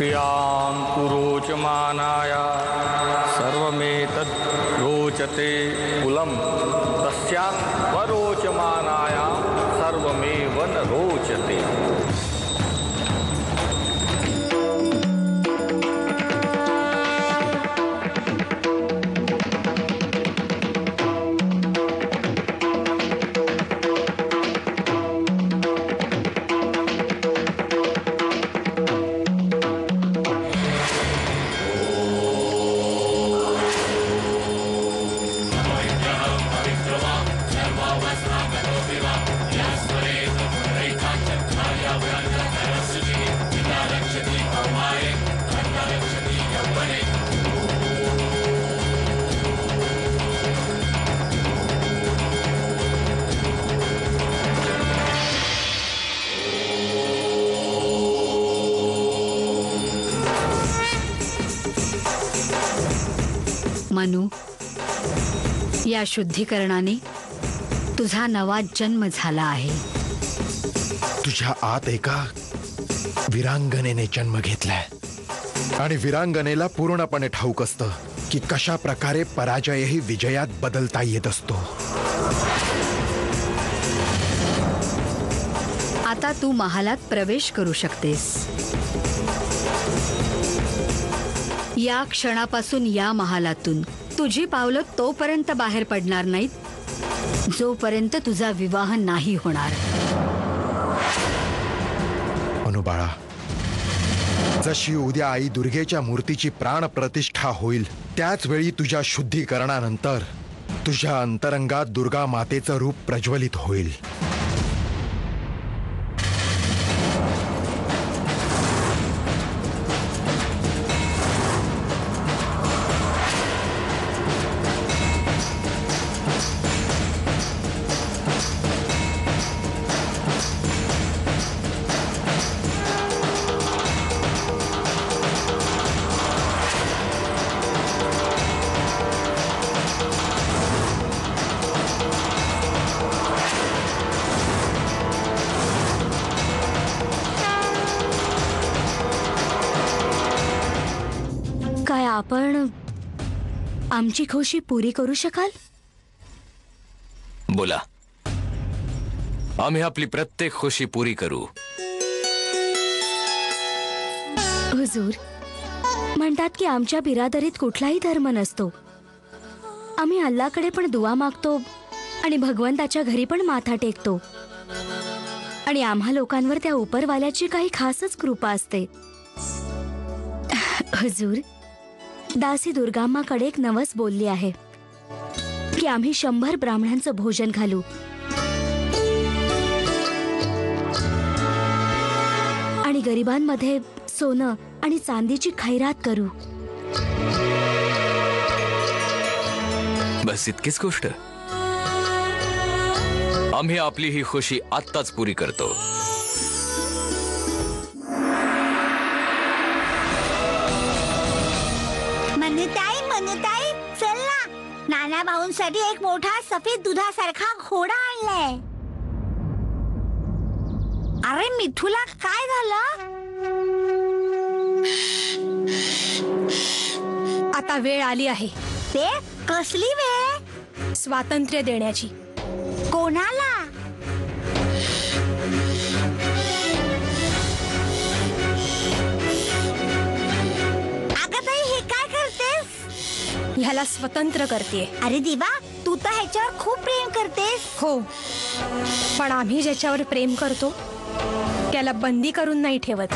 यस्यां तु रोचमानाय सर्वमेतद् रोचते कुलम्। मनू या शुद्धीकरणाने तुझा नवा जन्म झाला आहे. तुझ्या आत एका विरांगनेने जन्म घेतलाय. आणि विरांगनेला पूर्णपणे ठाऊक असतं की कशा प्रकारे पराजयही विजयात बदलता येत असतो. आता तू महालात प्रवेश करू शकतेस. या क्षणापासून या महालातून. तुझी पावलं तोपर्यंत बाहेर पडणार नाहीत. जोपर्यंत तुझा विवाह नाही होणार. अनुबाळा जशी उद्या आई दुर्गेच्या मूर्तीची प्राण प्रतिष्ठा होईल त्याच वेळी तुझ्या शुद्धीकरणानंतर तुझ्या अंतरंगात दुर्गा मातेचं रूप प्रज्वलित होईल. आपण आमची खुशी पुरी करू शकाल? बोला. आम्ही आपली प्रत्येक खुशी पुरी करू. हुजूर म्हणतात की आमच्या बिरादरीत कुठलाही धर्म नसतो. आम्ही अल्लाकडे पण दुवा मागतो आणि भगवंताच्या घरी पण माथा टेकतो. आणि आम्हा लोकांवर त्या उपरवाल्याची काही खासच कृपा असते. हुजूर दासी दुर्गाम्माकडे एक नवस बोलली आहे की आम्ही शंभर ब्राह्मणांचं भोजन घालू. आणि गरिबांमध्ये सोनं आणि चांदीची खैरात करू. बस इतकीच गोष्ट. आम्ही आपली ही खुशी आत्ताच पुरी करतो. नाना भाऊंसाठी एक मोठा सफेद दुधासारखा घोडा आणलाय. अरे मिठूला काय झालं? आता वेळ आली आहे. ते कसली वेळ? स्वातंत्र्य देण्याची. कोणाला? ह्याला स्वतंत्र करते अरे दिवा तू तर ह्याच्यावर खूप प्रेम करतेस. हो. पण आम्ही ज्याच्यावर प्रेम करतो त्याला बंदी करून नाही ठेवत.